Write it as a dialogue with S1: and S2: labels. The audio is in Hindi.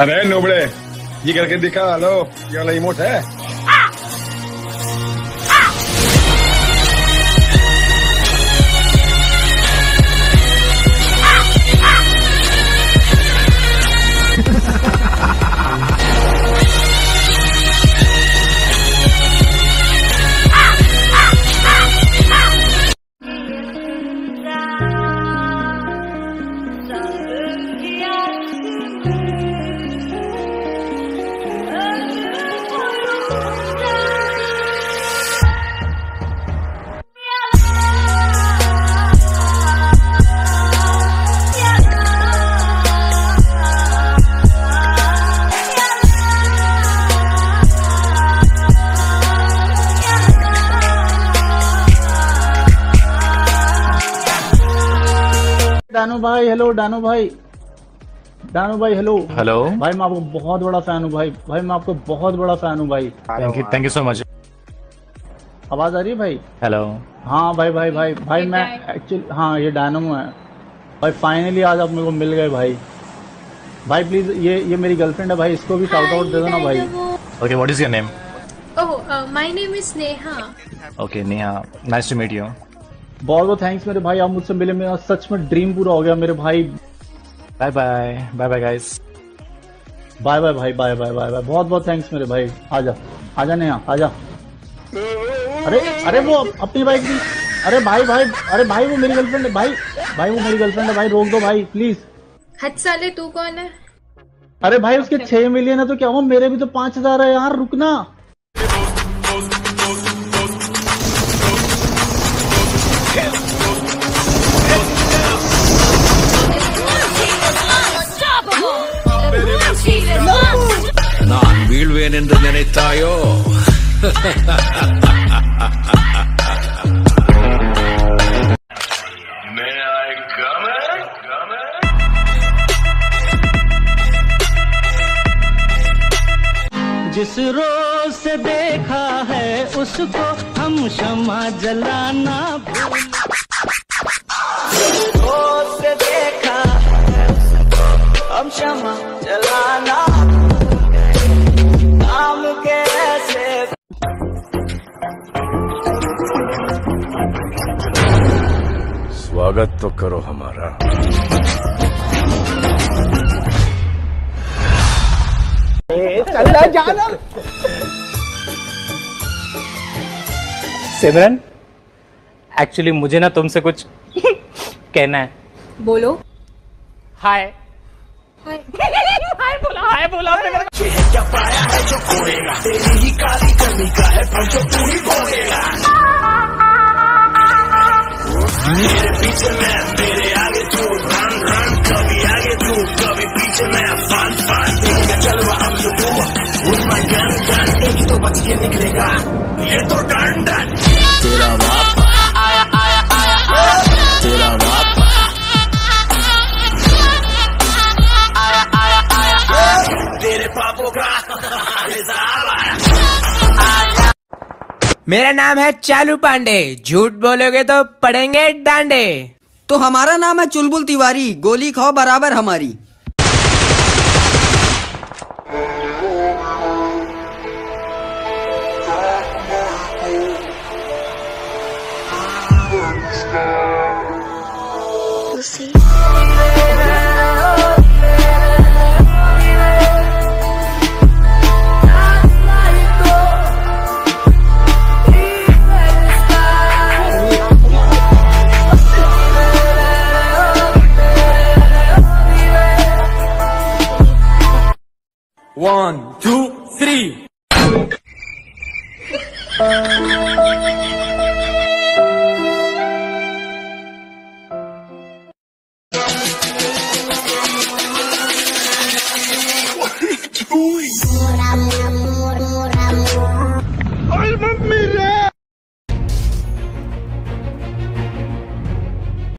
S1: अरे नोबड़े ये करके दिखा लो ये वाला इमोट है
S2: डानू भाई हेलो डानू भाई। डानू भाई हेलो
S3: हेलो
S2: भाई मैं आपको बहुत बड़ा फ़ैन हूँ भाई। भाई मैं आपको बहुत बड़ा फ़ैन हूँ भाई।
S3: Thank you thank you so much
S2: आवाज़ आ रही है भाई?
S3: हेलो
S2: हाँ भाई भाई भाई भाई मैं एक्चुअली हाँ ये डायनमो है भाई फाइनली आज आप मेरे को मिल गए भाई। भाई प्लीज़ ये ये मेरी गर्लफ्रेंड है भाई इसको भी शाउट आउट दे दो ना भाई।
S3: Okay what is your name
S4: uh, my name is Neha.
S3: Okay Neha nice to meet you
S2: बहुत बहुत थैंक्स मेरे भाई आप मुझसे मिले मेरा सच में ड्रीम पूरा हो गया मेरे भाई।
S3: Bye bye bye bye guys
S2: bye bye भाई बाय बाय बाय बाय बहुत बहुत थैंक्स मेरे भाई। आजा आजा नहीं आजा। अरे अरे वो अपनी बाइक भी अरे भाई भाई अरे भाई वो मेरी गर्लफ्रेंड है भाई। भाई वो मेरी गर्लफ्रेंड है भाई रोक दो भाई प्लीज़
S4: हद साले तू कौन है?
S2: अरे भाई उसके छह मिलियन है तो क्या हुआ मेरे भी तो पाँच हज़ार है यार रुकना।
S5: ಎಂದು ನೆನೆತಾಯೋ
S6: जिस रोज से देखा है उसको हम क्षमा जलाना रोज से देखा है हम क्षमा जला
S5: स्वागत तो करो हमारा।
S3: सिमरन एक्चुअली मुझे ना तुमसे कुछ कहना है।
S4: बोलो।
S3: हाय
S4: हाय
S3: हाय बोला। हाय बोला।
S5: तेरा
S7: मेरा नाम है चालू पांडे। झूठ बोलोगे तो पड़ेंगे डांडे।
S8: तो हमारा नाम है चुलबुल तिवारी। गोली खाओ, बराबर हमारी।
S5: One, two, three. what are you doing?